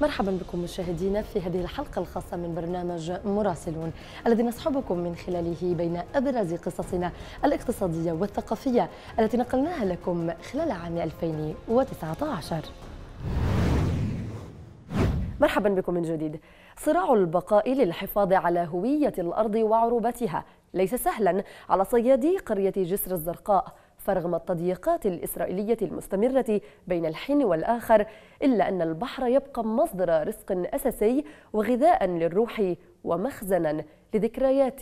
مرحبا بكم مشاهدينا في هذه الحلقة الخاصة من برنامج مراسلون الذي نصحبكم من خلاله بين أبرز قصصنا الاقتصادية والثقافية التي نقلناها لكم خلال عام 2019 مرحبا بكم من جديد. صراع البقاء للحفاظ على هوية الأرض وعروبتها ليس سهلا على صيادي قرية جسر الزرقاء. فرغم التضييقات الإسرائيلية المستمرة بين الحين والآخر إلا أن البحر يبقى مصدر رزق أساسي وغذاء للروح ومخزنا لذكريات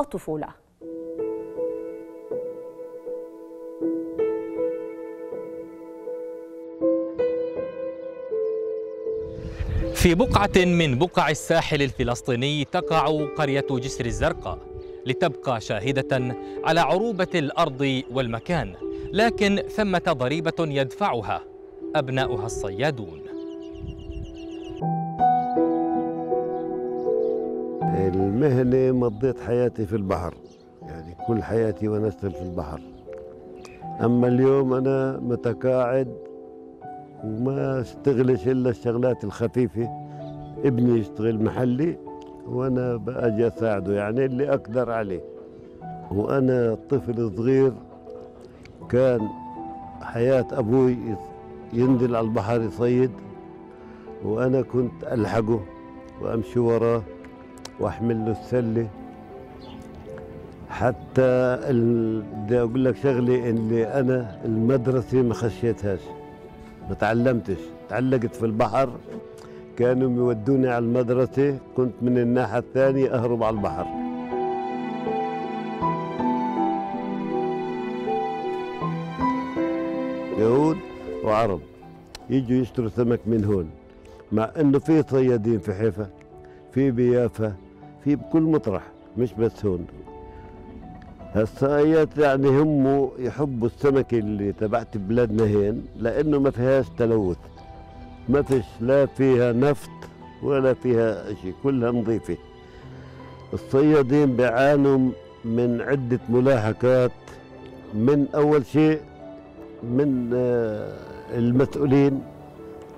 الطفولة. في بقعة من بقع الساحل الفلسطيني تقع قرية جسر الزرقاء. لتبقى شاهدة على عروبة الأرض والمكان لكن ثمة ضريبة يدفعها أبناؤها الصيادون. المهنة مضيت حياتي في البحر يعني كل حياتي أشتغل في البحر. أما اليوم أنا متقاعد وما اشتغلش إلا الشغلات الخفيفة ابني يشتغل محلي وأنا بأجي أساعده يعني اللي أقدر عليه. وأنا طفل صغير كان حياة أبوي ينزل على البحر يصيد وأنا كنت ألحقه وأمشي وراه وأحمل له السلة. حتى بدي أقول لك شغلة اللي أنا المدرسة ما خشيتهاش ما تعلمتش تعلقت في البحر. كانوا يودوني على المدرسة كنت من الناحية الثانية أهرب على البحر. يهود وعرب يجوا يشتروا سمك من هون مع إنه في صيادين في حيفا في بيافا في بكل مطرح مش بس هون. هالصياد يعني هم يحبوا السمك اللي تبعت بلادنا هين لأنه ما فيهاش تلوث. ما فيش لا فيها نفط ولا فيها شيء كلها نظيفه الصيادين بيعانوا من عدة ملاحقات من أول شيء من آه، المسؤولين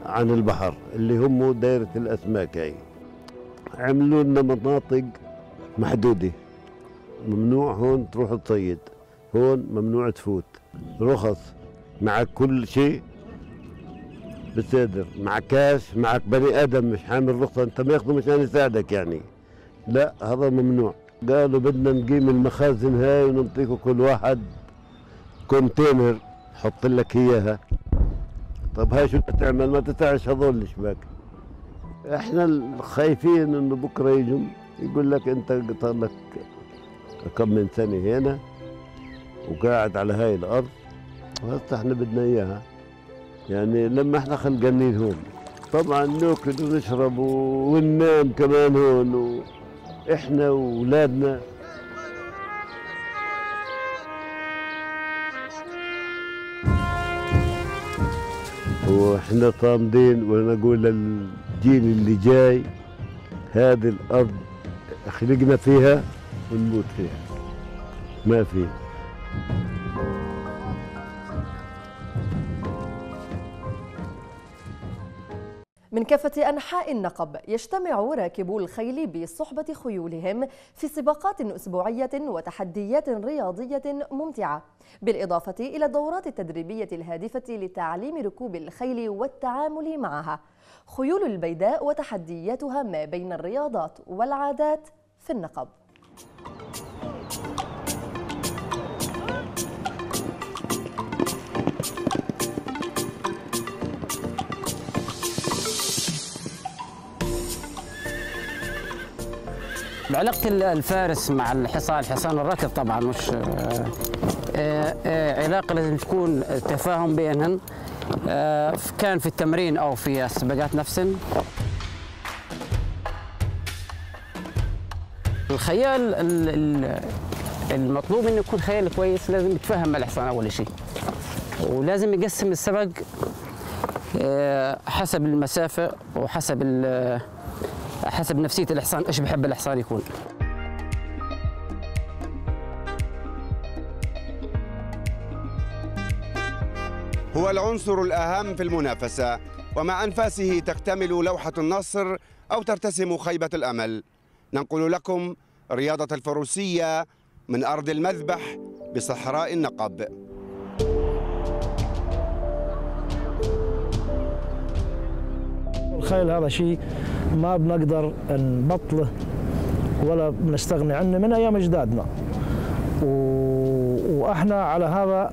عن البحر اللي هم دائرة الأسماك هي عملوا لنا مناطق محدودة. ممنوع هون تروح تصيد هون ممنوع تفوت. رخص معك كل شيء بتصدر معك كاش معك بني آدم مش حامل رخصة. أنت ماخذه مشان يساعدك يعني. لا هذا ممنوع. قالوا بدنا نقيم المخازن هاي ونعطيكم كل واحد كونتينر. حط لك إياها. طب هاي شو تعمل ما تدفعش هذول الشباك. إحنا خايفين إنه بكرة يجوا يقول لك أنت صار لك كم من سنه هنا وقاعد على هاي الأرض. وهسه إحنا بدنا إياها. يعني لما إحنا خلقانين هون. طبعا ناكل ونشرب وننام كمان هون وإحنا واولادنا وإحنا صامدين ونقول للجيل اللي جاي هذه الأرض خلقنا فيها ونموت فيها. ما في. من كافة أنحاء النقب يجتمع راكبو الخيل بصحبة خيولهم في سباقات أسبوعية وتحديات رياضية ممتعة بالإضافة إلى الدورات التدريبية الهادفة لتعليم ركوب الخيل والتعامل معها. خيول البيداء وتحدياتها ما بين الرياضات والعادات في النقب. علاقة الفارس مع الحصان. الحصان الركض طبعا مش آه، آه، آه، علاقة لازم تكون تفاهم بينهن. كان في التمرين أو في السباقات نفسهن. الخيال ال- ال- المطلوب انه يكون خيال كويس لازم يتفهم مع الحصان أول شيء. ولازم يقسم السبق حسب المسافة وحسب حسب نفسية الحصان إيش بحب الحصان يكون. هو العنصر الأهم في المنافسة ومع أنفاسه تكتمل لوحة النصر أو ترتسم خيبة الأمل. ننقل لكم رياضة الفروسية من أرض المذبح بصحراء النقب. الخيل هذا شيء ما بنقدر نبطله ولا بنستغني عنه من أيام إجدادنا. و... وإحنا على هذا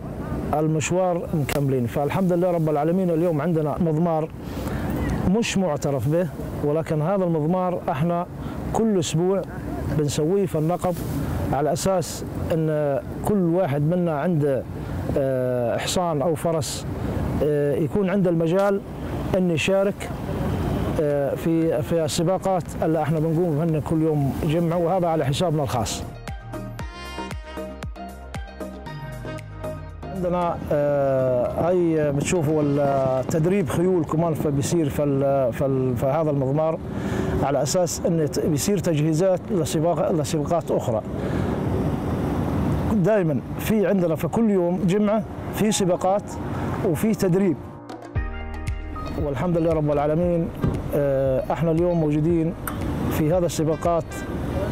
المشوار مكملين. فالحمد لله رب العالمين اليوم عندنا مضمار مش معترف به ولكن هذا المضمار إحنا كل أسبوع بنسويه في النقب على أساس إن كل واحد منا عنده آه، حصان أو فرس آه، يكون عنده المجال إن يشارك في في السباقات اللي إحنا بنقوم بهن كل يوم جمعه وهذا على حسابنا الخاص. عندنا آه، هاي بتشوفوا التدريب خيول كمان فبيصير في هذا المضمار على أساس إن بيصير تجهيزات لسباق لسباقات أخرى. دائما في عندنا في كل يوم جمعه في سباقات وفي تدريب والحمد لله رب العالمين آه، إحنا اليوم موجودين في هذا السباقات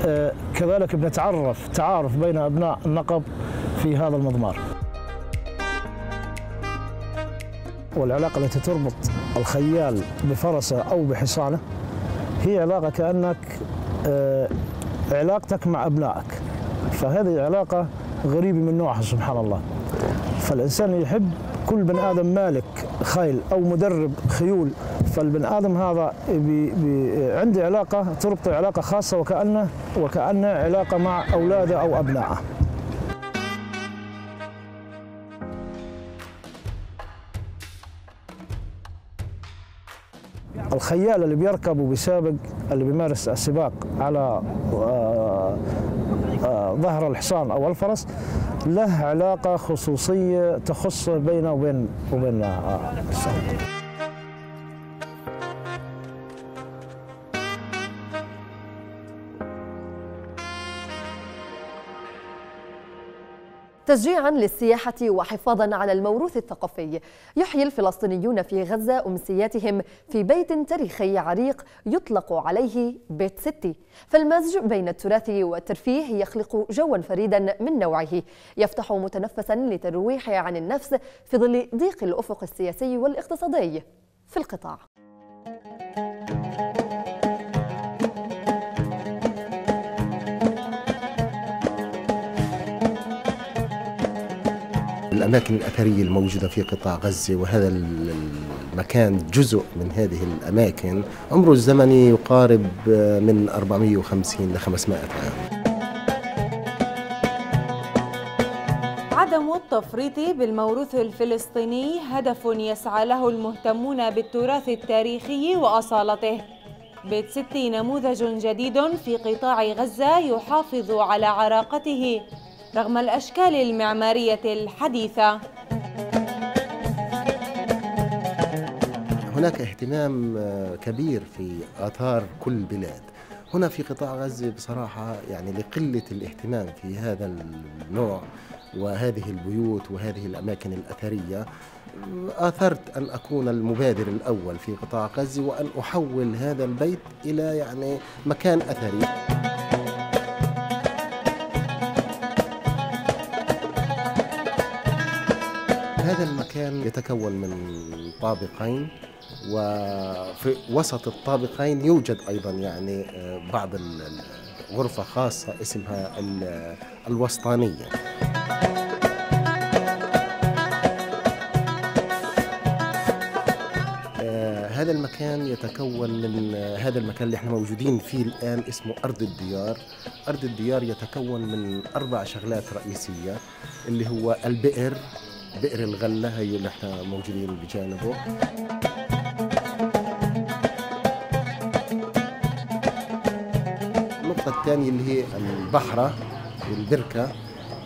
آه، كذلك بنتعرف تعارف بين أبناء النقب في هذا المضمار. والعلاقة التي تربط الخيال بفرسه أو بحصانه هي علاقة كأنك آه، علاقتك مع أبنائك. فهذه علاقة غريبة من نوعها سبحان الله. فالإنسان يحب كل بن آدم مالك خيل أو مدرب خيول فالبن آدم هذا بي بي عنده علاقة تربط علاقة خاصة وكانه وكأنه علاقة مع أولاده أو أبنائه. الخيال اللي بيركب وبيسابق اللي بيمارس السباق على آه، آه، ظهر الحصان أو الفرس له علاقة خصوصية تخصه بينه وبين وبين آه، تشجيعا للسياحة وحفاظا على الموروث الثقافي. يحيي الفلسطينيون في غزة أمسياتهم في بيت تاريخي عريق يطلق عليه بيت ستي. فالمزج بين التراث والترفيه يخلق جوا فريدا من نوعه. يفتح متنفسا لترويح عن النفس في ظل ضيق الأفق السياسي والاقتصادي. في القطاع. الأماكن الأثرية الموجودة في قطاع غزة وهذا المكان جزء من هذه الأماكن. عمره الزمني يقارب من 450 ل 500 عام. عدم التفريط بالموروث الفلسطيني هدف يسعى له المهتمون بالتراث التاريخي وأصالته. بيت ستي نموذج جديد في قطاع غزة يحافظ على عراقته. رغم الأشكال المعمارية الحديثة. هناك اهتمام كبير في آثار كل بلاد. هنا في قطاع غزة بصراحة يعني لقلة الاهتمام في هذا النوع وهذه البيوت وهذه الأماكن الأثرية. آثرت أن أكون المبادر الأول في قطاع غزة وأن أحول هذا البيت إلى يعني مكان أثري. هذا المكان يتكون من طابقين وفي وسط الطابقين يوجد أيضا يعني بعض غرفة خاصة اسمها الوسطانية. هذا المكان يتكون من هذا المكان اللي إحنا موجودين فيه الآن اسمه أرض الديار. أرض الديار يتكون من أربع شغلات رئيسية اللي هو البئر بئر الغلة هي اللي إحنا موجودين بجانبه. النقطة الثانية اللي هي البحرة البركة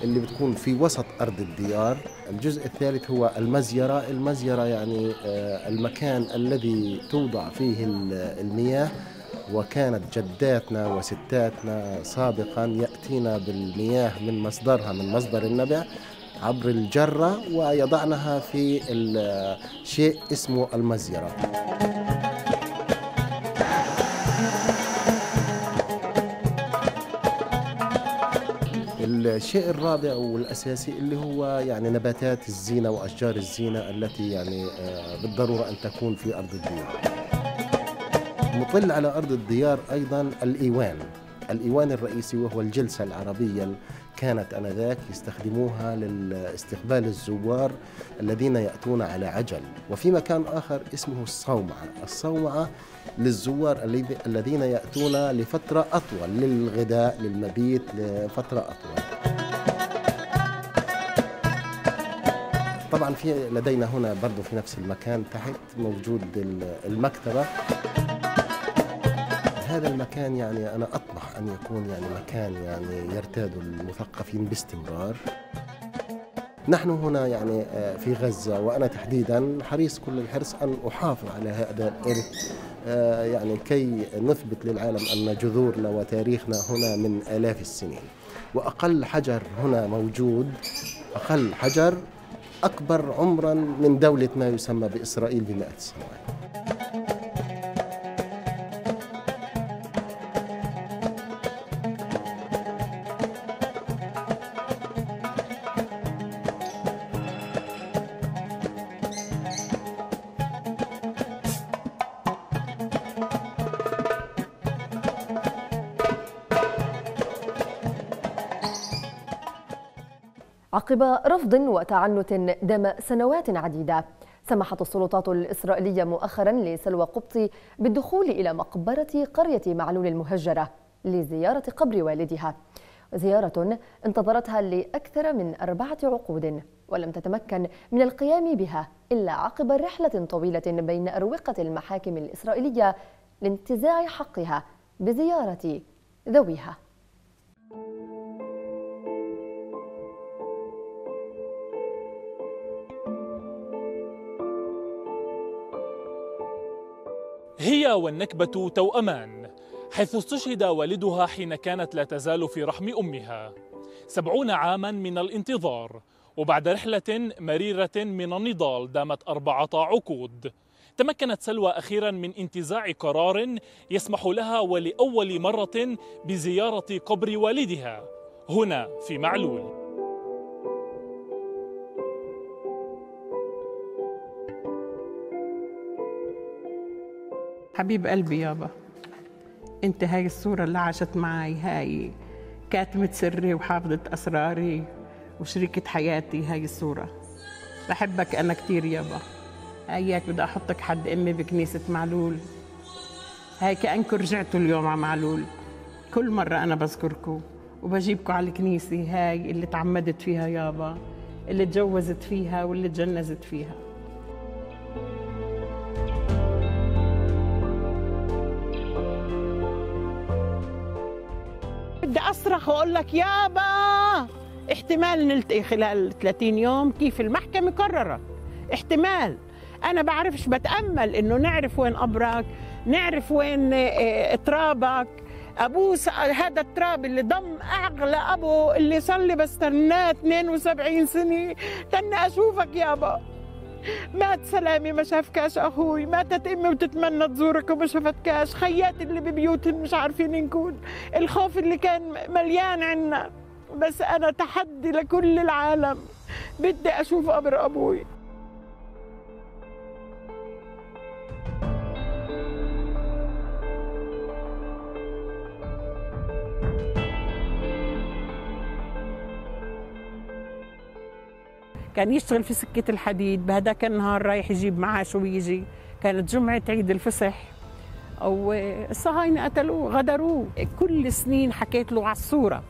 اللي بتكون في وسط أرض الديار. الجزء الثالث هو المزيرة. المزيرة يعني المكان الذي توضع فيه المياه وكانت جداتنا وستاتنا سابقا يأتينا بالمياه من مصدرها من مصدر النبع. عبر الجرة ويضعنها في شيء اسمه المزيرة الشيء الرابع والأساسي اللي هو يعني نباتات الزينة وأشجار الزينة التي يعني آه، بالضرورة أن تكون في أرض الديار. مطل على أرض الديار أيضا الإيوان الإيوان الرئيسي وهو الجلسة العربية كانت آنذاك يستخدموها لاستقبال الزوار الذين يأتون على عجل. وفي مكان آخر اسمه الصومعة. الصومعة للزوار الذين يأتون لفترة أطول للغداء للمبيت لفترة أطول. طبعا في لدينا هنا برضه في نفس المكان تحت موجود المكتبة. هذا المكان يعني أنا أطمح أن يكون يعني مكان يعني يرتاد المثقفين باستمرار. نحن هنا يعني آه، في غزة وأنا تحديدا حريص كل الحرص أن أحافظ على هذا الإرث. آه، يعني كي نثبت للعالم أن جذورنا وتاريخنا هنا من آلاف السنين. وأقل حجر هنا موجود أقل حجر أكبر عمرا من دولة ما يسمى بإسرائيل بمئة سنوات. عقب رفض وتعنت دام سنوات عديدة. سمحت السلطات الإسرائيلية مؤخرا لسلوى قبطي بالدخول إلى مقبرة قرية معلول المهجرة لزيارة قبر والدها. زيارة انتظرتها لأكثر من أربعة عقود ولم تتمكن من القيام بها إلا عقب رحلة طويلة بين أروقة المحاكم الإسرائيلية لانتزاع حقها بزيارة ذويها. هي والنكبة توأمان حيث استشهد والدها حين كانت لا تزال في رحم أمها. سبعون عاما من الانتظار وبعد رحلة مريرة من النضال دامت أربعة عقود. تمكنت سلوى أخيرا من انتزاع قرار يسمح لها ولأول مرة بزيارة قبر والدها. هنا في معلول. حبيب قلبي يابا انت هاي الصورة اللي عاشت معي هاي كاتمة سري وحافظة أسراري وشريكة حياتي هاي الصورة. بحبك أنا كتير يابا. هيك بدي أحطك حد أمي بكنيسة معلول. هاي كأنكم رجعتوا اليوم على معلول. كل مرة أنا بذكركم وبجيبكم على الكنيسة هاي اللي تعمدت فيها يابا اللي تجوزت فيها واللي تجنزت فيها. أصرخ وأقول لك يابا! احتمال نلتقي خلال 30 يوم كيف المحكمة قررت. احتمال. أنا بعرفش بتأمل إنه نعرف وين قبرك نعرف وين آه، ترابك. ابوس هذا التراب اللي ضم اغلى أبو اللي صار لي بستناه 72 سنة. تنى أشوفك يابا. مات سلامي ما شافكاش أخوي. ماتت أمي وتتمنى تزورك وما شافتكاش خيات اللي ببيوتهم مش عارفين نكون الخوف اللي كان مليان عنا. بس أنا تحدي لكل العالم. بدي أشوف قبر أبوي. كان يشتغل في سكة الحديد بهداك النهار رايح يجيب معاش ويجي. كانت جمعة عيد الفصح. أو الصهاينة قتلوه غدروه. كل سنين حكيت له على الصورة.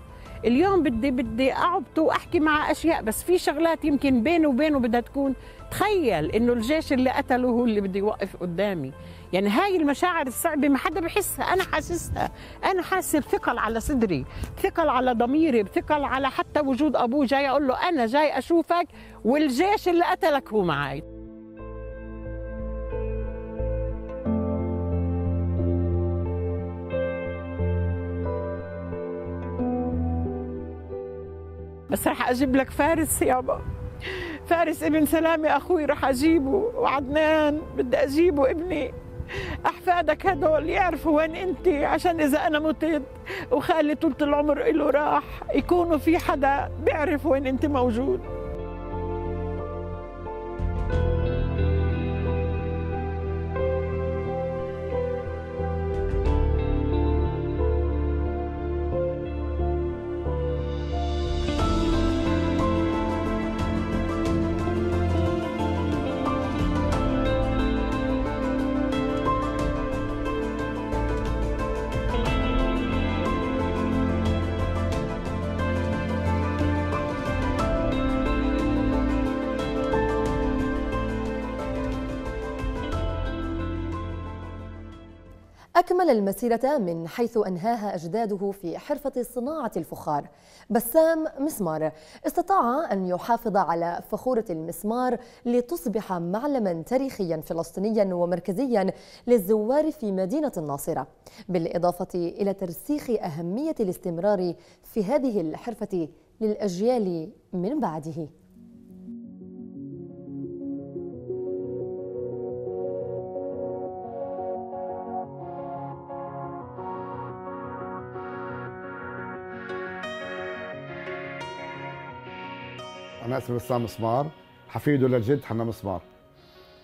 اليوم بدي بدي أعبط وأحكي مع أشياء بس في شغلات يمكن بيني وبينه بدها تكون. تخيل إنه الجيش اللي قتله هو اللي بده يوقف قدامي. يعني هاي المشاعر الصعبة ما حدا بحسها. أنا حاسسها. أنا حاسة بثقل على صدري بثقل على ضميري بثقل على حتى وجود أبوه جاي أقول له أنا جاي أشوفك والجيش اللي قتلك هو معي. بس رح أجيب لك فارس يابا. فارس ابن سلامة أخوي رح أجيبه. وعدنان بدي أجيبه ابني. أحفادك هدول يعرفوا وين أنت عشان إذا أنا متت وخالي طول العمر له راح يكونوا في حدا بيعرف وين أنت موجود. أكمل المسيرة من حيث أنهاها أجداده في حرفة صناعة الفخار. بسام مسمار استطاع أن يحافظ على فخورة المسمار لتصبح معلما تاريخيا فلسطينيا ومركزيا للزوار في مدينة الناصرة. بالإضافة إلى ترسيخ أهمية الاستمرار في هذه الحرفة للأجيال من بعده. اسمي بسام مسمار حفيده للجد حنا مسمار.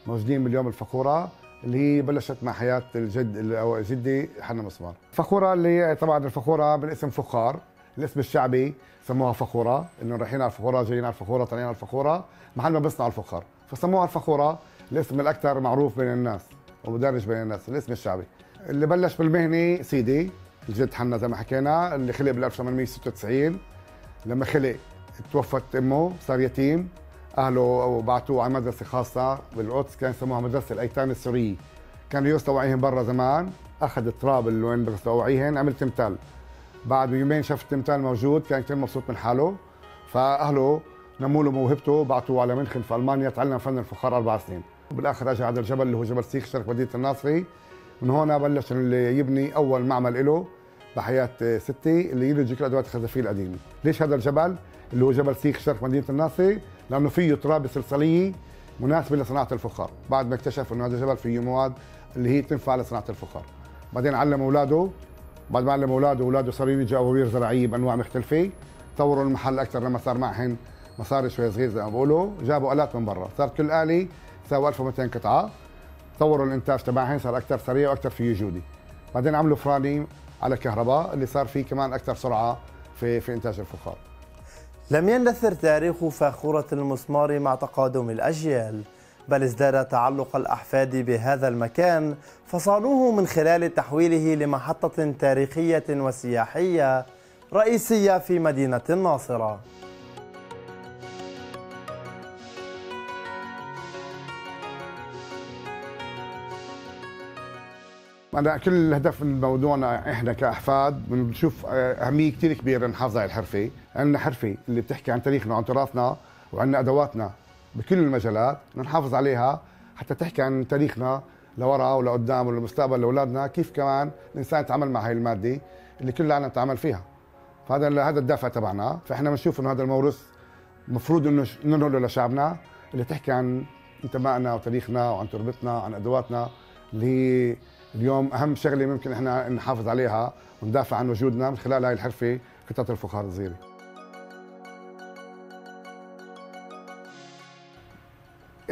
موجودين باليوم الفخورة اللي هي بلشت مع حياة الجد أو جدي حنا مسمار. فخورة اللي طبعا الفخورة بالاسم فخار الاسم الشعبي سموها فخورة إنه رايحين على الفخورة جايين على الفخورة طالعين على الفخورة محل ما بيصنعوا الفخار. فسموها الفخورة الاسم الأكثر معروف بين الناس ومدرج بين الناس الاسم الشعبي. اللي بلش بالمهنة سيدي الجد حنا زي ما حكينا اللي خلق بال 1896 لما خلق توفت أمه صار يتيم. أهله بعثوه على مدرسة خاصة بالقدس كان يسموها مدرسة الأيتام السورية. كانوا يوعيهم برا زمان أخذ التراب اللي وين بس توعيهن عمل تمثال. بعد يومين شاف التمثال موجود كان كثير مبسوط من حاله. فأهله نموا له موهبته بعثوه على منخن في ألمانيا تعلم فن الفخار أربع سنين. وبالاخر اجى على الجبل اللي هو جبل سيخ شرق مدينة الناصري. من هون بلش اللي يبني أول معمل له بحياة ستي اللي ينتج الأدوات الخزفيه القديمة. ليش هذا الجبل؟ اللي هو جبل سيخ شرق مدينة الناصري لأنه فيه تراب صلصاليه مناسبه لصناعة الفخار. بعد ما اكتشف إنه هذا الجبل فيه مواد اللي هي تنفع لصناعة الفخار. بعدين علم أولاده بعد ما علم أولاده أولاده صاروا يجوا اوامير زراعيه بانواع مختلفة. طوروا المحل أكثر لما صار معهن مصاري شوي صغير زي ما بقولوا جابوا آلات من برا. صار كل آلة تساوي 1200 قطعة. طوروا الإنتاج تبعهن صار أكثر سريع وأكثر فيه جودة. بعدين عملوا فراني على كهرباء اللي صار فيه كمان أكثر سرعة في في إنتاج الفخار. لم يندثر تاريخ فاخورة المسمار مع تقادم الأجيال بل ازداد تعلق الأحفاد بهذا المكان فصانوه من خلال تحويله لمحطة تاريخية وسياحية رئيسية في مدينة الناصرة. أنا كل الهدف من موضوعنا إحنا كأحفاد بنشوف أهمية كثير كبيرة نحافظ على الحرفة، عندنا حرفة اللي بتحكي عن تاريخنا وعن تراثنا وعندنا أدواتنا بكل المجالات نحافظ عليها حتى تحكي عن تاريخنا لورا ولقدام وللمستقبل لأولادنا كيف كمان الإنسان يتعامل مع هاي المادة اللي كل العالم تتعامل فيها. فهذا هذا الدافع تبعنا. فإحنا بنشوف إنه هذا الموروث المفروض إنه ننقله لشعبنا اللي تحكي عن انتمائنا وتاريخنا وعن تربتنا وعن أدواتنا اللي هي اليوم أهم شغلة ممكن إحنا نحافظ عليها وندافع عن وجودنا من خلال هاي الحرفة قطعه الفخار الصغيره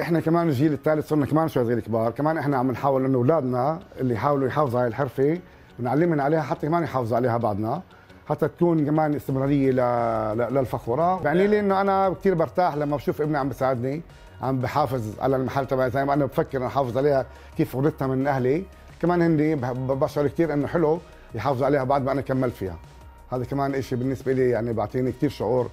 إحنا كمان الجيل الثالث صرنا كمان شوي صغير كبار كمان إحنا عم نحاول إنه أولادنا اللي يحاولوا يحافظوا على الحرفة ونعلمهم عليها حتى كمان يحافظوا عليها بعدنا حتى تكون كمان استمرارية للفخورة. يعني لي إنه أنا كثير برتاح لما بشوف ابني عم بيساعدني عم بحافظ على المحل تبعي زي ما أنا بفكر أحافظ عليها كيف ورثتها من أهلي. كمان هندي بشعر كثير إنه حلو يحافظوا عليها بعد ما أنا كملت فيها. هذا كمان شيء بالنسبة لي يعني بيعطيني كثير شعور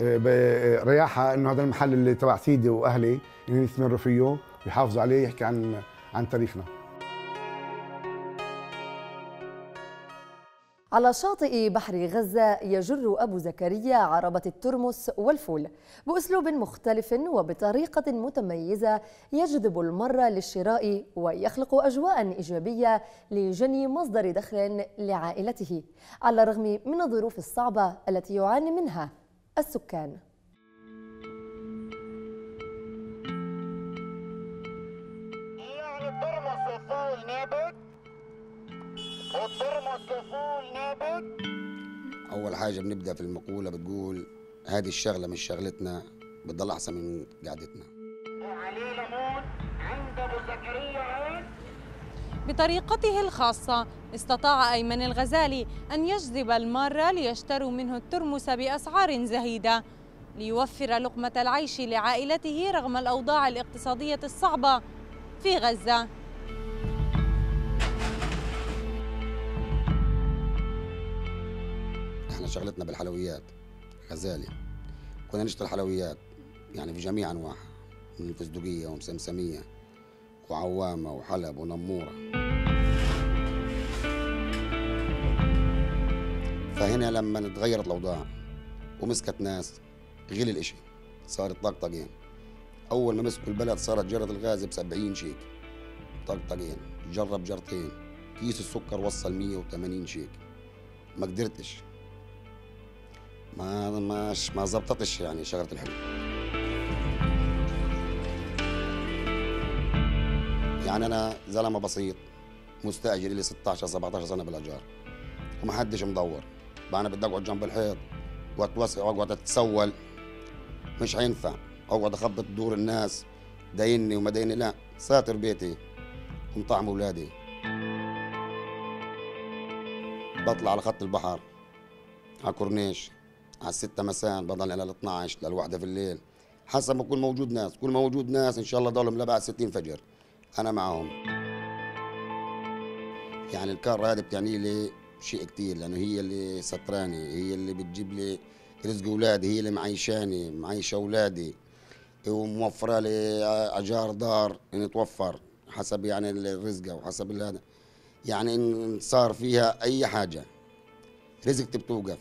برياحه إنه هذا المحل اللي تبع سيدي وأهلي يستمروا فيه ويحافظوا عليه يحكي عن عن تاريخنا. على شاطئ بحر غزة يجر أبو زكريا عربة الترمس والفول. بأسلوب مختلف وبطريقة متميزة يجذب المرة للشراء ويخلق أجواء إيجابية لجني مصدر دخل لعائلته على الرغم من الظروف الصعبة التي يعاني منها السكان. والترمس فول نابت أول حاجة بنبدأ في المقولة بتقول هذه الشغلة مش شغلتنا بتضل أحسن من قعدتنا. وعليه ليمون عند أبو زكريا عين بطريقته الخاصة استطاع أيمن الغزالي أن يجذب المارة ليشتروا منه الترمس بأسعار زهيدة ليوفر لقمة العيش لعائلته رغم الأوضاع الاقتصادية الصعبة في غزة. شغلتنا بالحلويات غزالي. كنا نشتري حلويات يعني في جميع أنواعها من الفستقية ومسمسميه وعوامة وحلب ونمورة. فهنا لما تغيرت الأوضاع ومسكت ناس غلي الإشي صار طقطقين. أول ما مسكوا البلد صارت جرة الغاز ب 70 شيك. طقطقين جرب جرتين. كيس السكر وصل 180 شيك. ما قدرتش. ما ما ما زبطتش يعني شجرة الحلو. يعني أنا زلمة بسيط مستأجر لي 16 17 سنة بالاجار ومحدش مدور. بقى أنا بدي أقعد جنب الحيط وأتوسع وأقعد أتسول. مش هينفع. أقعد أخبط دور الناس دايني وما دايني لا. ساتر بيتي. ومطعم أولادي. بطلع على خط البحر. على كورنيش. على الستة مساء بضل إلى ال 12 للواحدة في الليل. حسب ما يكون موجود ناس كل ما موجود ناس إن شاء الله ضلهم لبعد 60 فجر. أنا معهم. يعني الكارة هذه بتعني لي شيء كتير لأنه هي اللي ستراني هي اللي بتجيب لي رزق أولادي هي اللي معيشاني معيشة أولادي. وموفرة لي أجار دار إن توفر حسب يعني الرزقة وحسب هذا. يعني إن صار فيها أي حاجة رزقتي بتوقف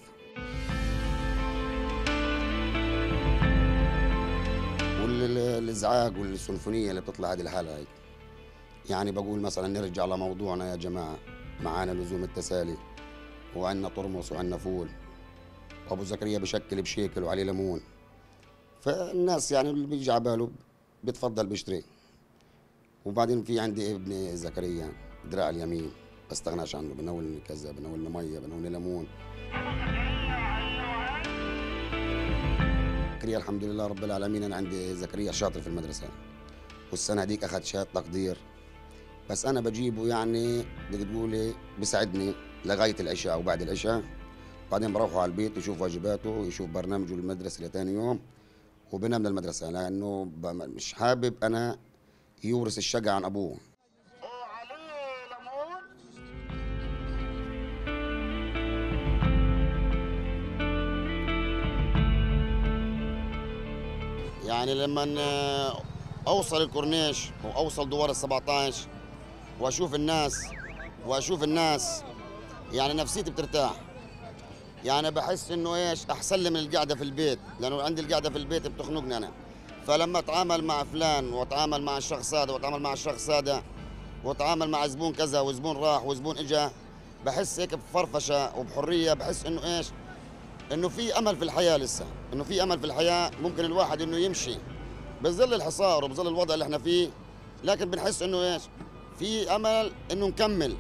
والازعاج والسنفونيه اللي بتطلع هذه الحالة هاي. يعني بقول مثلا نرجع لموضوعنا يا جماعة. معانا لزوم التسالي. وعندنا طرمس وعندنا فول. وابو زكريا بشكل بشيكل وعليه ليمون. فالناس يعني اللي بيجي على باله بيتفضل بيشتري. وبعدين في عندي ابن زكريا دراع اليمين. بستغناش عنه بنولني كذا بنولني مية بنولني ليمون. زكريا الحمد لله رب العالمين. أنا عندي زكريا شاطر في المدرسة. والسنة هذيك اخذ شهادة تقدير. بس أنا بجيبه يعني بدك تقولي بيساعدني لغاية العشاء وبعد العشاء. بعدين بروحوا على البيت يشوف واجباته يشوف برنامجه المدرسة لثاني يوم وبنام للمدرسة لأنه مش حابب أنا يورث الشقة عن أبوه. يعني لما أوصل الكورنيش وأوصل دوار ال 17 وأشوف الناس وأشوف الناس يعني نفسيتي بترتاح. يعني بحس إنه إيش؟ أحسن لي من القعدة في البيت لأنه عندي القعدة في البيت بتخنقني أنا. فلما أتعامل مع فلان وأتعامل مع الشخص هذا وأتعامل مع الشخص هذا وأتعامل مع زبون كذا وزبون راح وزبون اجى بحس هيك بفرفشة وبحرية بحس إنه إيش؟ إنه في أمل في الحياة لسه إنه في أمل في الحياة ممكن الواحد إنه يمشي. بظل الحصار وبظل الوضع اللي إحنا فيه لكن بنحس إنه إيش؟ في أمل إنه نكمل.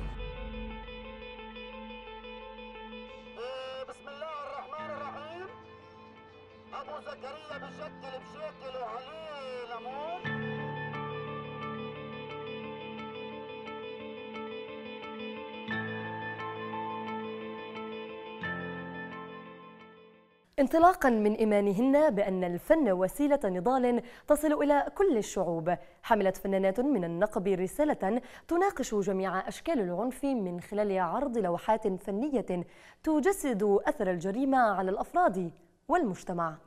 انطلاقا من إيمانهن بأن الفن وسيلة نضال تصل إلى كل الشعوب. حملت فنانات من النقب رسالة تناقش جميع أشكال العنف من خلال عرض لوحات فنية تجسد أثر الجريمة على الأفراد والمجتمع.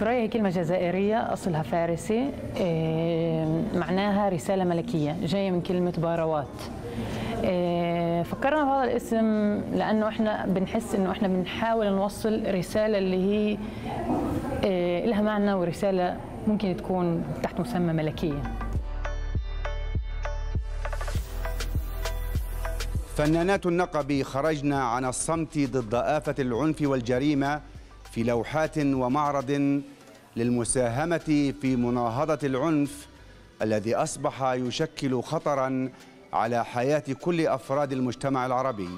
برأيي هي كلمة جزائرية أصلها فارسي إيه، معناها رسالة ملكية جاية من كلمة باروات إيه، فكرنا بهذا الاسم لأنه إحنا بنحس إنه إحنا بنحاول نوصل رسالة اللي هي إيه، لها معنى ورسالة ممكن تكون تحت مسمى ملكية. فنانات النقب خرجن عن الصمت ضد آفة العنف والجريمة في لوحات ومعرض للمساهمة في مناهضة العنف الذي أصبح يشكل خطرا على حياة كل أفراد المجتمع العربي.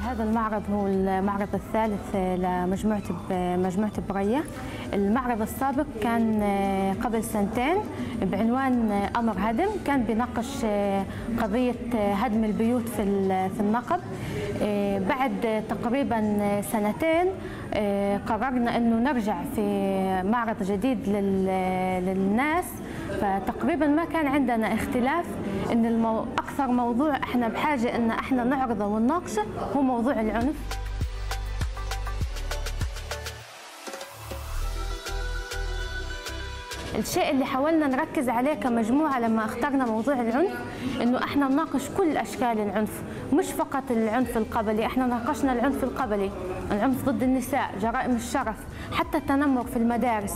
هذا المعرض هو المعرض الثالث لمجموعة مجموعة برية. المعرض السابق كان قبل سنتين بعنوان أمر هدم. كان بيناقش قضية هدم البيوت في النقب. بعد تقريبا سنتين قررنا إنه نرجع في معرض جديد للناس. فتقريبا ما كان عندنا اختلاف إن. أكثر موضوع إحنا بحاجة إن إحنا نعرضه ونناقشه هو موضوع العنف. الشيء اللي حاولنا نركز عليه كمجموعة لما اخترنا موضوع العنف إنه إحنا نناقش كل أشكال العنف مش فقط العنف القبلي إحنا ناقشنا العنف القبلي العنف ضد النساء جرائم الشرف حتى التنمر في المدارس.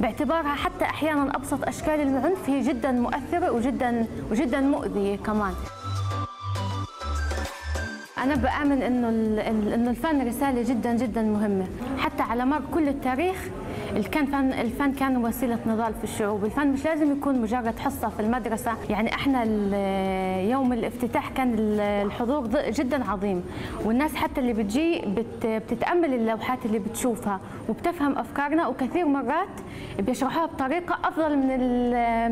باعتبارها حتى أحيانا أبسط أشكال العنف هي جدا مؤثرة وجدا وجدا مؤذية كمان. أنا بآمن إنه إنه الفن رسالة جدا جدا مهمة، حتى على مر كل التاريخ كان فن الفن كان وسيلة نضال في الشعوب، الفن مش لازم يكون مجرد حصة في المدرسة، يعني إحنا يوم الافتتاح كان الحضور جدا عظيم، والناس حتى اللي بتجي بتتأمل اللوحات اللي بتشوفها وبتفهم أفكارنا. وكثير مرات بيشرحوها بطريقة أفضل من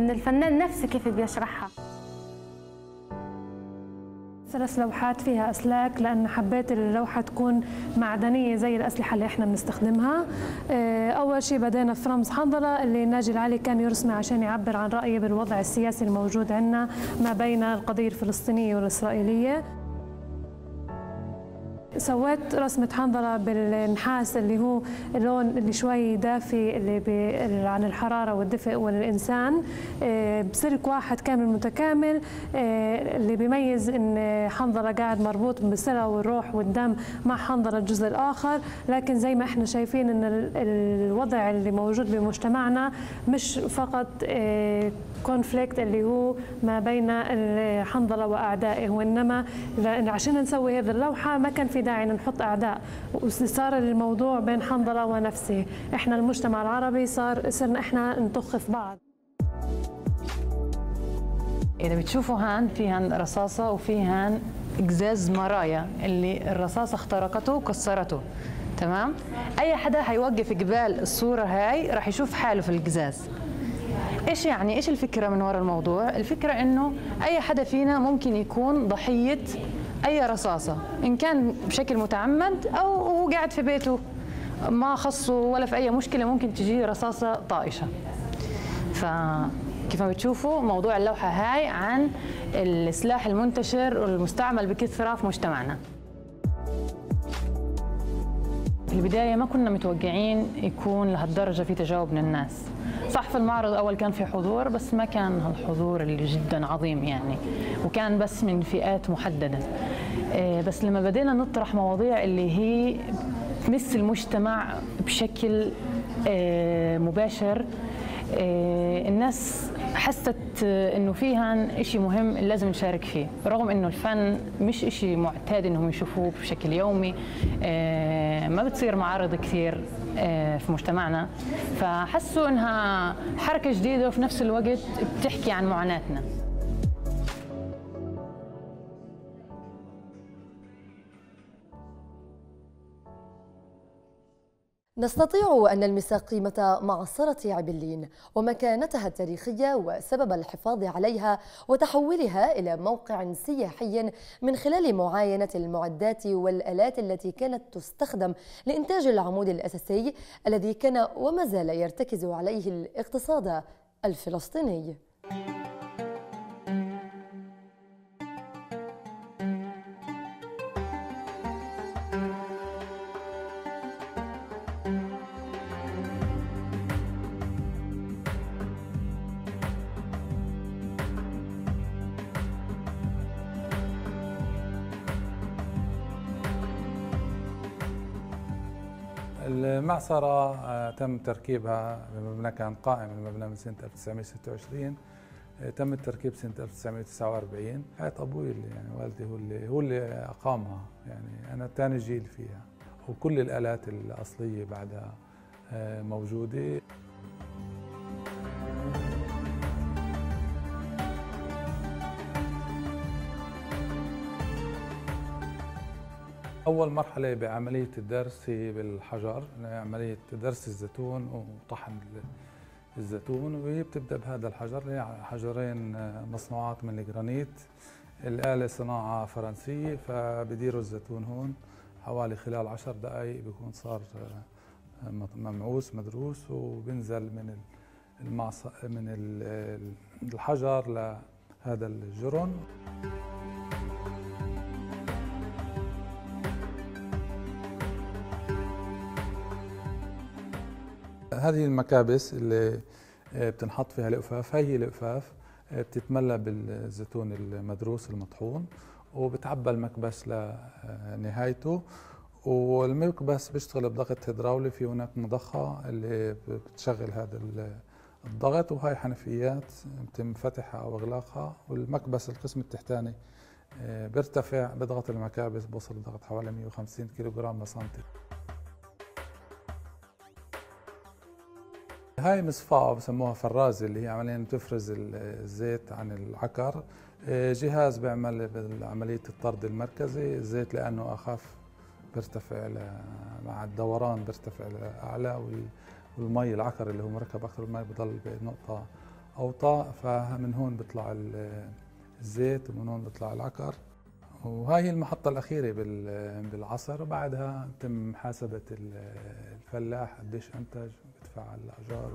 من الفنان نفسه كيف بيشرحها. ثلاث لوحات فيها أسلاك لأن حبيت اللوحة تكون معدنية زي الأسلحة اللي إحنا بنستخدمها. أول شيء بدينا في رمز حنظلة اللي ناجي العلي كان يرسمه عشان يعبر عن رأيه بالوضع السياسي الموجود عندنا ما بين القضية الفلسطينية والإسرائيلية. سويت رسمة حنظلة بالنحاس اللي هو اللون اللي شوي دافي اللي عن الحرارة والدفء والإنسان. بسلك واحد كامل متكامل. اللي بيميز إن حنظلة قاعد مربوط بالسلة والروح والدم مع حنظلة الجزء الآخر. لكن زي ما إحنا شايفين إن الوضع اللي موجود بمجتمعنا مش فقط كونفليكت اللي هو ما بين الحنظلة وأعدائه وإنما عشان نسوي هذه اللوحة ما كان في داعي نحط أعداء وصار الموضوع بين حنظلة ونفسه. إحنا المجتمع العربي صار صرنا إحنا نطخ في بعض. إذا بتشوفوا هان في هان رصاصة وفي هان قزاز مرايا اللي الرصاصة اخترقته وكسرته. تمام؟ أي حدا حيوقف قبال الصورة هاي راح يشوف حاله في القزاز إيش يعني إيش الفكرة من وراء الموضوع؟ الفكرة إنه أي حدا فينا ممكن يكون ضحية أي رصاصة إن كان بشكل متعمد أو هو قاعد في بيته ما خصه ولا في أي مشكلة ممكن تجي رصاصة طائشة. فكيف ما بتشوفوا موضوع اللوحة هاي عن السلاح المنتشر والمستعمل بكثرة في مجتمعنا. في البداية ما كنا متوقعين يكون لهالدرجة في تجاوب من الناس. صح في المعرض أول كان في حضور بس ما كان هالحضور اللي جدا عظيم يعني وكان بس من فئات محددة. بس لما بدينا نطرح مواضيع اللي هي تمس المجتمع بشكل مباشر الناس حست إنه فيها شيء مهم لازم نشارك فيه رغم إنه الفن مش شيء معتاد إنهم يشوفوه بشكل يومي ما بتصير معارض كثير في مجتمعنا. فحسوا إنها حركة جديدة وفي نفس الوقت بتحكي عن معاناتنا. نستطيع أن نلمس قيمة معصرة عبلين ومكانتها التاريخية وسبب الحفاظ عليها وتحولها إلى موقع سياحي من خلال معاينة المعدات والآلات التي كانت تستخدم لإنتاج العمود الأساسي الذي كان وما زال يرتكز عليه الاقتصاد الفلسطيني. المعصرة آه، تم تركيبها المبنى كان قائم المبنى من سنة 1926 آه، تم التركيب سنة 1949 حياة أبوي اللي يعني والدي هو اللي هو اللي أقامها. يعني أنا ثاني جيل فيها. وكل الآلات الأصلية بعدها آه، موجودة. أول مرحلة بعملية الدرس هي بالحجر عملية درس الزيتون وطحن الزيتون وهي بتبدأ بهذا الحجر حجرين مصنوعات من الجرانيت. الآلة صناعة فرنسية فبديروا الزيتون هون حوالي خلال عشر دقائق بيكون صار ممعوس مدروس وبنزل من المعص من الحجر لهذا الجرن. هذه المكابس اللي آه، بتنحط فيها القفاف هي القفاف آه، بتتملى بالزيتون المدروس المطحون وبتعبى المكبس لنهايته. والمكبس بيشتغل بضغط هيدراولي في هناك مضخة اللي بتشغل هذا الضغط وهي حنفيات بتم فتحها أو أغلاقها. والمكبس القسم التحتاني آه، بيرتفع بضغط المكابس بوصل ضغط حوالي 150 كيلو جرام لسنتي. هاي مصفاة بسموها فرازة اللي هي عمليا بتفرز الزيت عن العكر آه، جهاز بيعمل عملية الطرد المركزي. الزيت لأنه أخف بيرتفع مع الدوران بيرتفع لأعلى والمي العكر اللي هو مركب أكثر المي بضل بنقطة أوطى. فمن هون بيطلع الزيت ومن هون بيطلع العكر وهاي المحطة الأخيرة بالعصر. وبعدها تم محاسبة الفلاح قديش أنتج. بدفع الأجار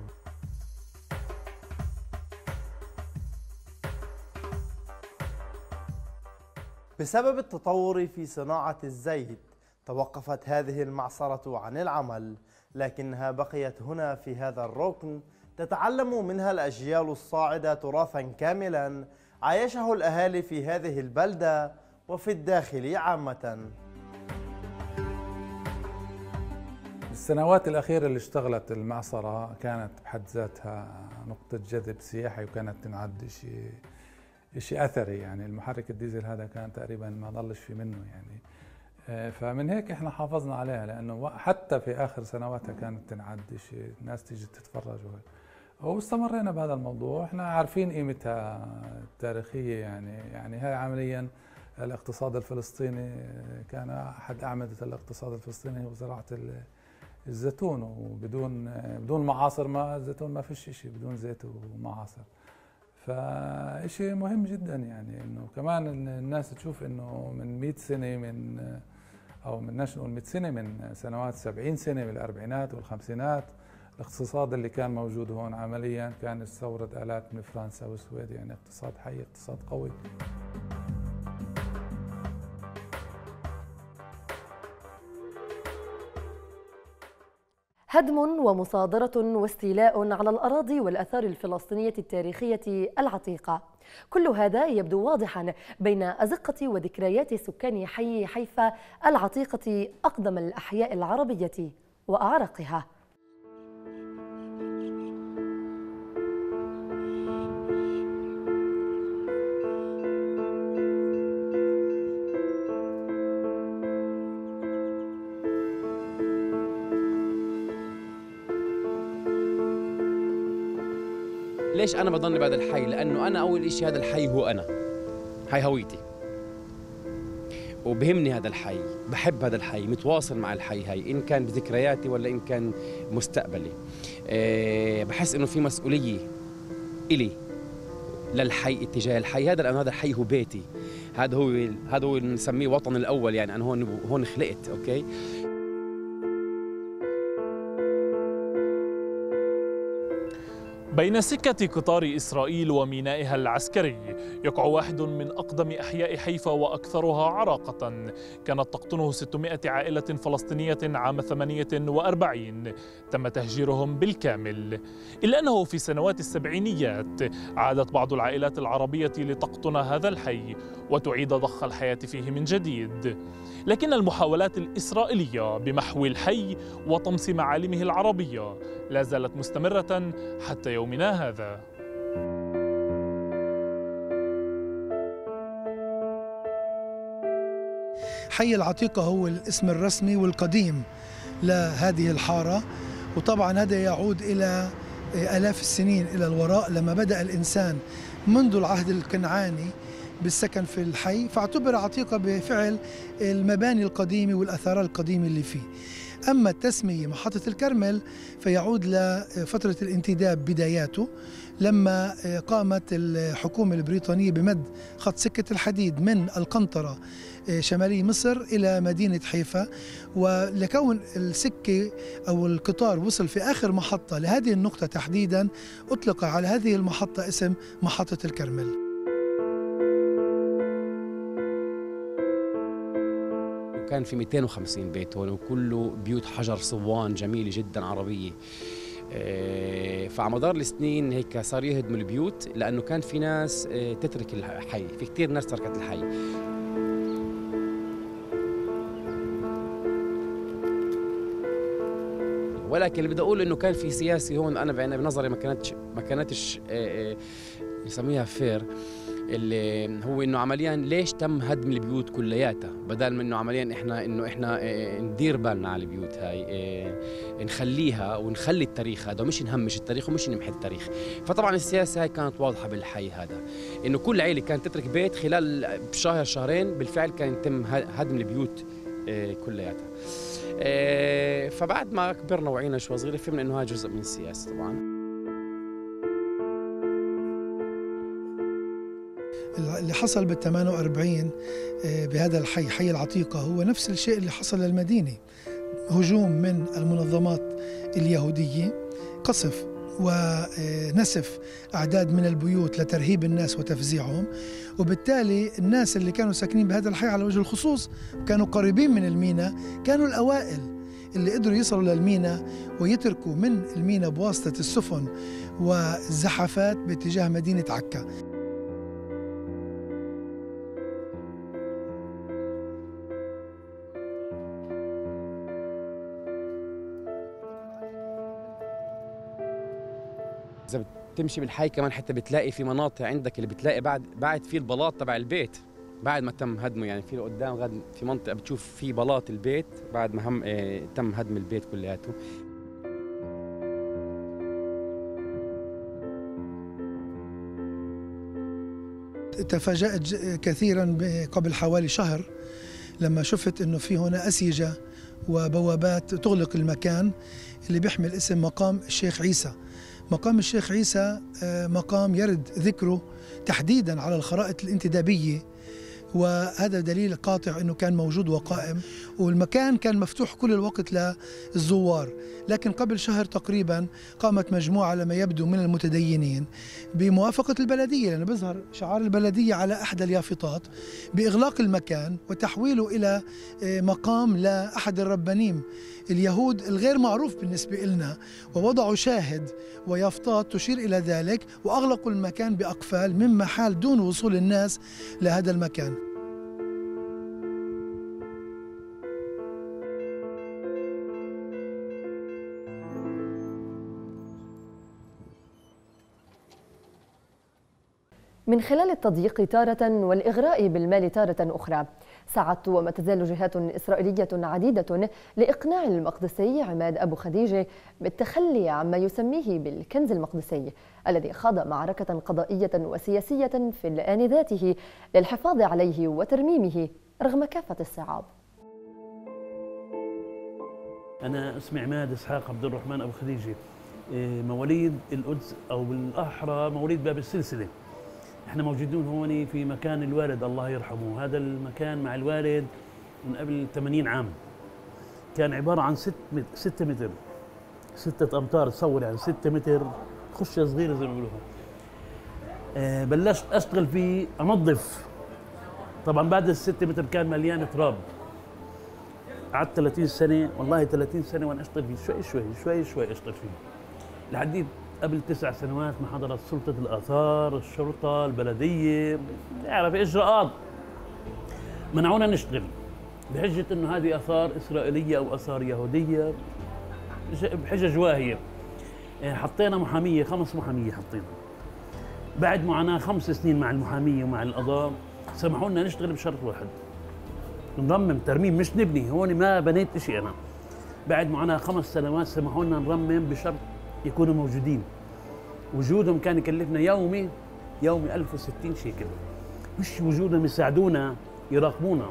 بسبب التطور في صناعة الزيت توقفت هذه المعصرة عن العمل لكنها بقيت هنا في هذا الركن تتعلم منها الأجيال الصاعدة تراثا كاملا عايشه الأهالي في هذه البلدة وفي الداخل عامة. السنوات الأخيرة اللي اشتغلت المعصرة كانت بحد ذاتها نقطة جذب سياحي وكانت تنعد شيء شيء أثري يعني. المحرك الديزل هذا كان تقريبا ما ضلش في منه يعني. آه، فمن هيك إحنا حافظنا عليها لأنه حتى في آخر سنواتها كانت تنعد شيء الناس تيجي تتفرج واستمرينا بهذا الموضوع إحنا عارفين قيمتها التاريخية يعني. يعني هاي عمليا الاقتصاد الفلسطيني كان أحد أعمدة الاقتصاد الفلسطيني هو زراعة الزيتون وبدون بدون معاصر ما الزيتون ما فيش شيء بدون زيت ومعاصر. فشيء مهم جدا يعني إنه كمان الناس تشوف إنه من 100 سنة من أو من نقول 100 سنة من سنوات 70 سنة من الأربعينات والخمسينات الاقتصاد اللي كان موجود هون عمليا كان يستورد آلات من فرنسا والسويد يعني اقتصاد حي اقتصاد قوي. هدم ومصادرة واستيلاء على الأراضي والأثار الفلسطينية التاريخية العتيقة. كل هذا يبدو واضحا بين أزقة وذكريات سكان حي حيفا العتيقة أقدم الأحياء العربية وأعرقها. ليش أنا بضلني بهذا الحي؟ لأنه أنا أول شيء هذا الحي هو أنا. هاي هويتي. وبهمني هذا الحي. بحب هذا الحي. متواصل مع الحي هاي. إن كان بذكرياتي ولا إن كان مستقبلي. أه بحس إنه في مسؤولية إلي للحي اتجاه الحي هذا لأنه هذا الحي هو بيتي. هذا هو هذا هو نسميه وطن الأول يعني. أنا هون هون خلقت أوكي؟ بين سكة قطار إسرائيل ومينائها العسكري يقع واحد من أقدم أحياء حيفا وأكثرها عراقة. كانت تقطنه 600 عائلة فلسطينية عام 48 تم تهجيرهم بالكامل. إلا أنه في سنوات السبعينيات عادت بعض العائلات العربية لتقطن هذا الحي وتعيد ضخ الحياة فيه من جديد. لكن المحاولات الإسرائيلية بمحو الحي وطمس معالمه العربية لا زالت مستمرة حتى يومنا هذا. حي العتيقة هو الاسم الرسمي والقديم لهذه الحارة وطبعا هذا يعود إلى آلاف السنين إلى الوراء لما بدأ الإنسان منذ العهد الكنعاني بالسكن في الحي فاعتبر عتيقة بفعل المباني القديمة والأثار القديمة اللي فيه. أما التسمية محطة الكرمل فيعود لفترة الانتداب بداياته لما قامت الحكومة البريطانية بمد خط سكة الحديد من القنطرة شمالي مصر إلى مدينة حيفا. ولكون السكة أو القطار وصل في آخر محطة لهذه النقطة تحديدا أطلق على هذه المحطة اسم محطة الكرمل. كان في 250 بيت هون وكله بيوت حجر صوان جميلة جدا عربية. آه، فعلى مدار السنين هيك صار يهدموا البيوت لأنه كان في ناس آه، تترك الحي. في كثير ناس تركت الحي. ولكن اللي بدي أقول إنه كان في سياسي هون أنا بنظري ما كانتش ما كانتش آه، نسميها فير اللي هو إنه عمليا ليش تم هدم البيوت كلياتها؟ بدل من إنه عمليا إحنا إنه إحنا ندير بالنا على البيوت هاي نخليها ونخلي التاريخ هذا ومش نهمش التاريخ ومش نمحي التاريخ. فطبعا السياسة هاي كانت واضحة بالحي هذا إنه كل عائله كانت تترك بيت خلال بشهر شهرين بالفعل كان يتم هدم البيوت كلياتها. فبعد ما كبرنا وعينا شوي صغيرة فهمنا إنه هذا جزء من السياسة طبعا. اللي حصل بال 48 بهذا الحي حي العتيقة هو نفس الشيء اللي حصل للمدينة. هجوم من المنظمات اليهودية قصف ونسف أعداد من البيوت لترهيب الناس وتفزيعهم. وبالتالي الناس اللي كانوا ساكنين بهذا الحي على وجه الخصوص كانوا قريبين من الميناء كانوا الأوائل اللي قدروا يصلوا للميناء ويتركوا من الميناء بواسطة السفن والزحفات باتجاه مدينة عكا. إذا بتمشي بالحي كمان حتى بتلاقي في مناطق عندك اللي بتلاقي بعد بعد في البلاط تبع البيت. بعد ما تم هدمه يعني في قدام غد في منطقة بتشوف في بلاط البيت بعد ما هم آه تم هدم البيت كلياته. تفاجأت كثيرا قبل حوالي شهر لما شفت إنه في هنا أسيجة وبوابات تغلق المكان اللي بيحمل اسم مقام الشيخ عيسى. مقام الشيخ عيسى مقام يرد ذكره تحديدا على الخرائط الانتدابية وهذا دليل قاطع إنه كان موجود وقائم. والمكان كان مفتوح كل الوقت للزوار لكن قبل شهر تقريبا قامت مجموعة لما يبدو من المتدينين بموافقة البلدية لأنه بيظهر شعار البلدية على احدى اليافطات بإغلاق المكان وتحويله إلى مقام لأحد الربانيم. اليهود الغير معروف بالنسبة لنا ووضعوا شاهد ويافطات تشير إلى ذلك وأغلقوا المكان بأقفال مما حال دون وصول الناس لهذا المكان. من خلال التضييق تارة والإغراء بالمال تارة أخرى. سعت وما تزال جهات إسرائيلية عديدة لإقناع المقدسي عماد أبو خديجة بالتخلي عما يسميه بالكنز المقدسي الذي خاض معركة قضائية وسياسية في الآن ذاته للحفاظ عليه وترميمه رغم كافة الصعاب. أنا أسمي عماد إسحاق عبد الرحمن أبو خديجة مواليد القدس أو بالأحرى مواليد باب السلسلة. إحنا موجودين هون في مكان الوالد الله يرحمه. هذا المكان مع الوالد من قبل 80 عام. كان عبارة عن 6 6 متر. 6 أمتار تصور يعني 6 متر خشة صغيرة زي ما بيقولوا أه بلشت أشتغل فيه أنظف. طبعا بعد ال 6 متر كان مليان تراب. قعدت 30 سنة والله 30 سنة وأنا أشتغل فيه. شوي شوي شوي شوي أشتغل فيه. لحديت قبل تسع سنوات ما حضرت سلطة الآثار الشرطة البلدية يعرف إجراءات منعونا نشتغل. بحجة إنه هذه آثار إسرائيلية أو آثار يهودية ج- بحجج واهيه آه، حطينا محامية خمس محامية حطينا. بعد معاناة خمس سنين مع المحامية ومع القضاء سمحوا لنا نشتغل بشرط واحد. نرمم ترميم مش نبني هون ما بنيت شيء أنا. بعد معنا خمس سنوات سمحوا لنا نرمم بشرط يكونوا موجودين. وجودهم كان يكلفنا يومي يومي 1060 شيكل. مش وجودهم يساعدونا يراقبونا.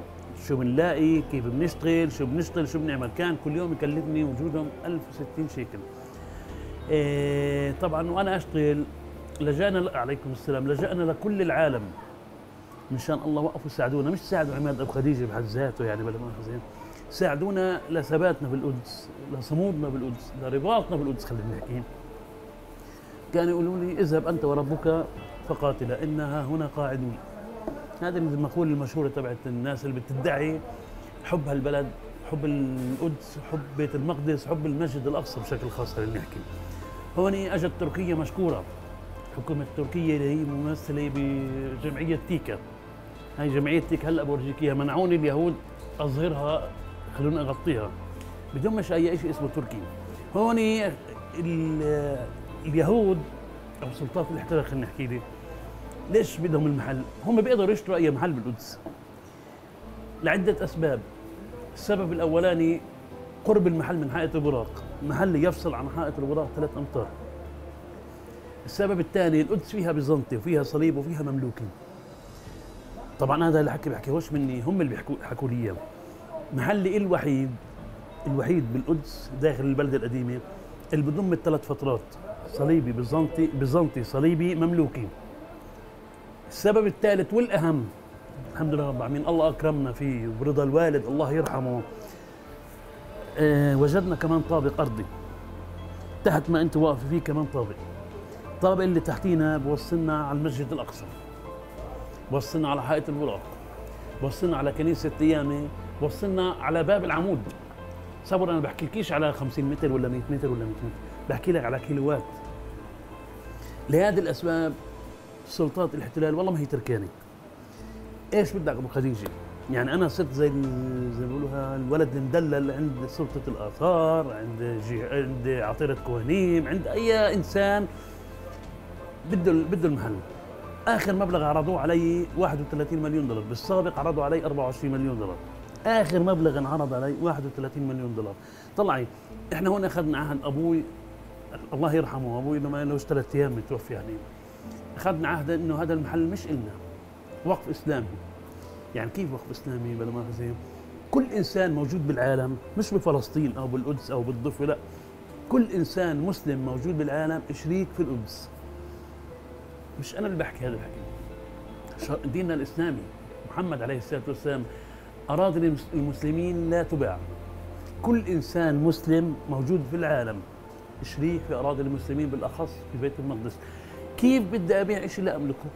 شو بنلاقي؟ كيف بنشتغل؟ شو بنشتغل؟ شو بنعمل؟ كان كل يوم يكلفني وجودهم 1060 شيكل. إيه طبعا وأنا أشتغل لجأنا عليكم السلام لجأنا لكل العالم. مشان الله وقفوا ساعدونا مش ساعدوا عماد أبو خديجة بحد ذاته يعني بلا مؤاخذه ساعدونا لثباتنا بالقدس لصمودنا بالقدس لرباطنا بالقدس خلينا نحكي. كانوا يقولوا لي اذهب أنت وربك فقاتلا انها هنا قاعدون. هذه المقولة المشهورة تبعت الناس اللي بتدعي حب هالبلد حب القدس حب بيت المقدس حب المسجد الأقصى بشكل خاص خلينا نحكي. هون أجت تركيا مشكورة الحكومة التركية اللي هي ممثلة بجمعية تيكا. هاي جمعية تيكا هلأ بورجيك اياها منعوني اليهود اظهرها خلوني اغطيها بدون مش أي شيء اسمه تركي. هون ال- اليهود أو سلطات الاحتلال خلينا نحكي لي. ليش بدهم المحل؟ هم بيقدروا يشتروا أي محل بالقدس. لعدة أسباب. السبب الأولاني قرب المحل من حائط البراق. محل يفصل عن حائط البراق ثلاث أمتار. السبب الثاني القدس فيها بيزنطي وفيها صليب وفيها مملوكي. طبعا هذا الحكي بحكيهوش مني هم اللي بيحكوا حكوا لي إياه. محلي الوحيد؟ الوحيد بالقدس داخل البلدة القديمة اللي بضم الثلاث فترات صليبي بيزنطي بيزنطي صليبي مملوكي. السبب الثالث والأهم الحمد لله رب العالمين الله أكرمنا فيه وبرضا الوالد الله يرحمه. آه وجدنا كمان طابق أرضي. تحت ما أنت واقف فيه كمان طابق. الطابق اللي تحتينا بوصلنا على المسجد الأقصى. بوصلنا على حائط البراق بوصلنا على كنيسة تيامه بوصلنا على باب العمود. صبر أنا بحكيكيش على 50 متر ولا 100 متر ولا 200 متر. بحكي لك على كيلوات. لهذه الأسباب سلطات الاحتلال والله ما هي تركاني. إيش بدك أبو خديجة؟ يعني أنا صرت زي زي ما بيقولوا الولد المدلل عند سلطة الآثار عند جي عند عطيرة كوهنيم عند أي إنسان بده بده المحل. آخر مبلغ عرضوه علي 31 مليون دولار. بالسابق عرضوا علي 24 مليون دولار. آخر مبلغ انعرض علي 31 مليون دولار. طلعي إحنا هون أخذنا عهد أبوي الله يرحمه أبوي لما له ثلاث أيام متوفي يعني. أخذنا عهد إنه هذا المحل مش إلنا وقف إسلامي. يعني كيف وقف إسلامي بلا مؤاخذه كل إنسان موجود بالعالم مش بفلسطين أو بالقدس أو بالضفة لا. كل إنسان مسلم موجود بالعالم شريك في القدس. مش أنا اللي بحكي هذا الحكي ديننا الإسلامي. محمد عليه الصلاة والسلام المس- المسلمين لا تباع. كل إنسان مسلم موجود في العالم. شريك في أراضي المسلمين بالأخص في بيت المقدس. كيف بدي أبيع شيء لا أملكه؟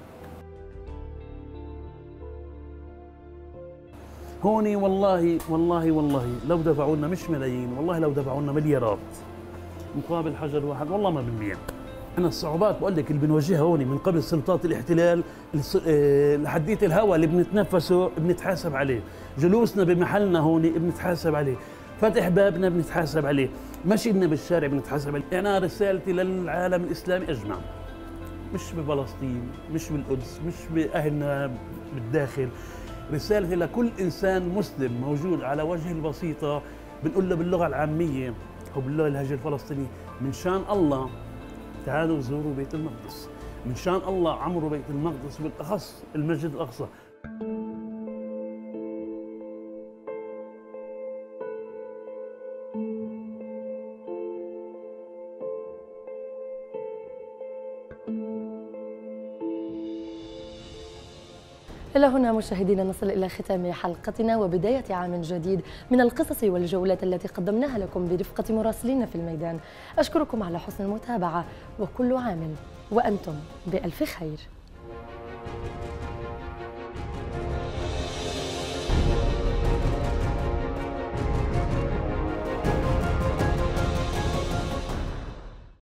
هوني والله والله والله لو دفعوا لنا مش ملايين والله لو دفعوا لنا مليارات. مقابل حجر واحد والله ما بنبيع. إحنا الصعوبات بقول لك اللي بنواجهها هون من قبل سلطات الاحتلال آه، لحديت الهواء اللي بنتنفسه بنتحاسب عليه. جلوسنا بمحلنا هون بنتحاسب عليه. فتح بابنا بنتحاسب عليه. مشينا بالشارع بنتحاسب عليه. أنا رسالتي للعالم الإسلامي أجمع. مش بفلسطين مش بالقدس مش بأهلنا بالداخل. رسالتي لكل إنسان مسلم موجود على وجه البسيطة بنقول له باللغة العامية أو باللغة الهجه الفلسطينية من شان الله تعالوا زوروا بيت المقدس. من شان الله عمروا بيت المقدس بالأخص المسجد الأقصى. إلى هنا مشاهدينا نصل إلى ختام حلقتنا وبداية عام جديد من القصص والجولات التي قدمناها لكم برفقة مراسلين في الميدان. أشكركم على حسن المتابعة وكل عام وأنتم بألف خير.